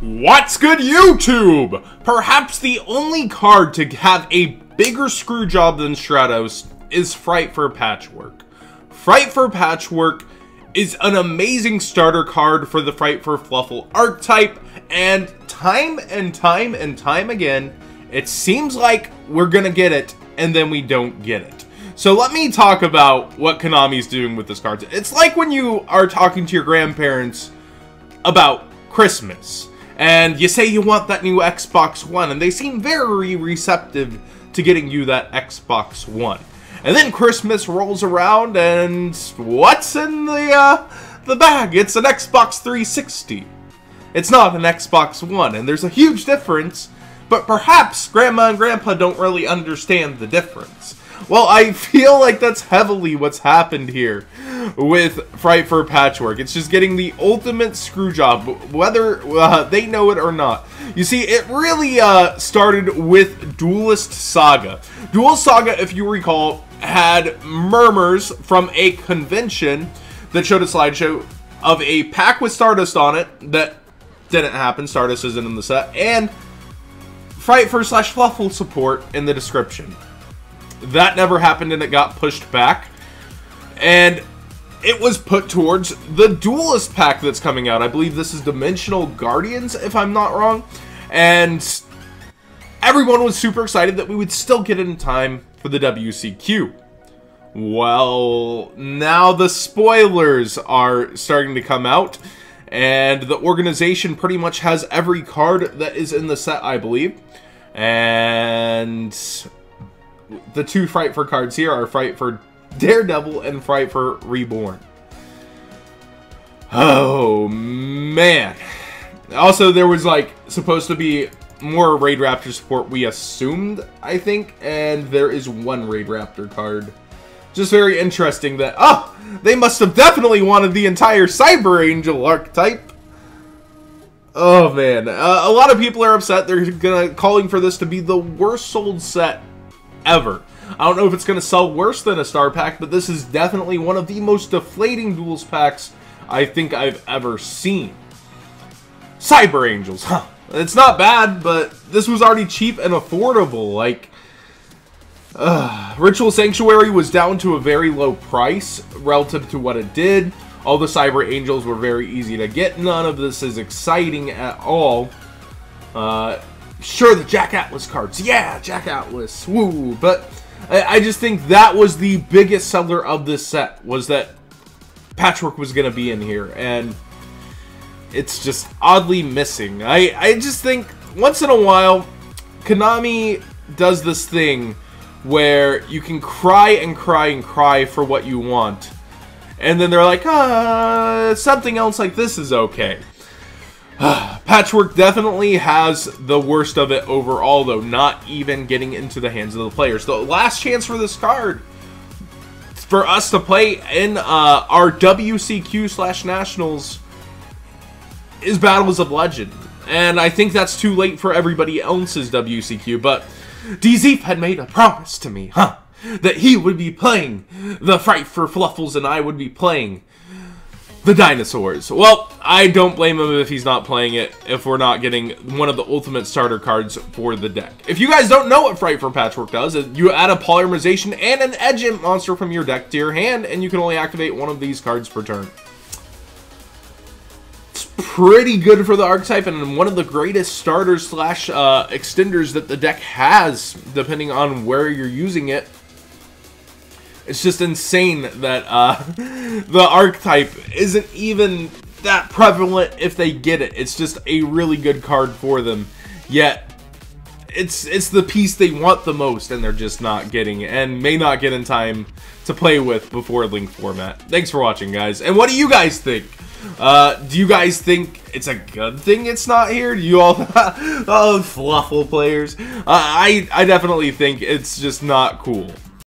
What's good, YouTube? Perhaps the only card to have a bigger screw job than Stratos is Frightfur Patchwork. Frightfur Patchwork is an amazing starter card for the Frightfur Fluffal archetype, and time and time and time again, it seems like we're gonna get it, and then we don't get it. So let me talk about what Konami's doing with this card. It's like when you are talking to your grandparents about Christmas and you say you want that new Xbox One, and they seem very receptive to getting you that Xbox One. And then Christmas rolls around, and what's in the uh, the bag? It's an Xbox 360. It's not an Xbox One, and there's a huge difference. But perhaps Grandma and Grandpa don't really understand the difference. Well, I feel like that's heavily what's happened here with Frightfur Patchwork. It's just getting the ultimate screw job, whether uh, they know it or not. You see, it really uh, started with Duelist Saga. Duelist Saga, if you recall, had murmurs from a convention that showed a slideshow of a pack with Stardust on it that didn't happen. Stardust isn't in the set. And Frightfur slash Fluffal support in the description. That never happened and it got pushed back. And it was put towards the Duelist pack that's coming out. I believe this is Dimensional Guardians, if I'm not wrong. And everyone was super excited that we would still get it in time for the WCQ. Well, now the spoilers are starting to come out. And the organization pretty much has every card that is in the set, I believe. And the two Frightfur cards here are Frightfur Daredevil and Frightfur Reborn. Oh, man. Also, there was, like, supposed to be more Raidraptor support, we assumed, I think, and there is one Raidraptor card. Just very interesting that, oh, they must have definitely wanted the entire Cyber Angel archetype. Oh, man. Uh, a lot of people are upset. They're gonna calling for this to be the worst sold set ever. I don't know if it's going to sell worse than a star pack, but this is definitely one of the most deflating duels packs I think I've ever seen. Cyber Angels, huh. It's not bad, but this was already cheap and affordable. Like, uh, Ritual Sanctuary was down to a very low price relative to what it did. All the Cyber Angels were very easy to get. None of this is exciting at all. Uh, Sure, the Jack Atlas cards. Yeah, Jack Atlas. Woo. But I, I just think that was the biggest seller of this set, was that Patchwork was going to be in here. And it's just oddly missing. I, I just think once in a while, Konami does this thing where you can cry and cry and cry for what you want. And then they're like, uh, something else like this is okay. Patchwork definitely has the worst of it overall, though, not even getting into the hands of the players. The last chance for this card for us to play in uh, our WCQ slash Nationals is Battles of Legend. And I think that's too late for everybody else's WCQ, but DZ had made a promise to me, huh? That he would be playing the Frightfur Fluffals and I would be playing the dinosaurs. Well, I don't blame him if he's not playing it, if we're not getting one of the ultimate starter cards for the deck. If you guys don't know what Frightfur Patchwork does, you add a Polymerization and an Edge monster from your deck to your hand, and you can only activate one of these cards per turn. It's pretty good for the archetype, and one of the greatest starters slash uh, extenders that the deck has, depending on where you're using it. It's just insane that uh, the archetype isn't even that prevalent if they get it. It's just a really good card for them. Yet, it's it's the piece they want the most and they're just not getting and may not get in time to play with before link format. Thanks for watching, guys. And what do you guys think? Uh, do you guys think it's a good thing it's not here? Do you all, oh, fluffal players? Uh, I, I definitely think it's just not cool.